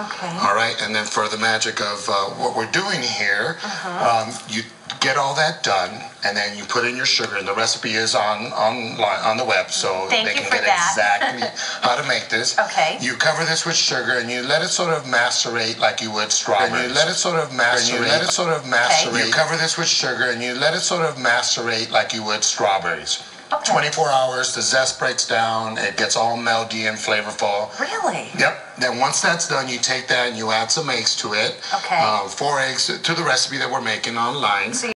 Okay. All right, and then for the magic of uh, what we're doing here, Uh-huh. um, you get all that done, and then you put in your sugar. And the recipe is on online on the web, so Thank they can get that. exactly how to make this. Okay. You cover this with sugar, and you let it sort of macerate like you would strawberries. And you let it sort of macerate. And you let it sort of macerate. You cover this with sugar, and you let it sort of macerate like you would strawberries. Okay. 24 hours, the zest breaks down, it gets all melty and flavorful. Really? Yep. Then once that's done, you take that and you add some eggs to it. Okay. Uh, four eggs to the recipe that we're making online. So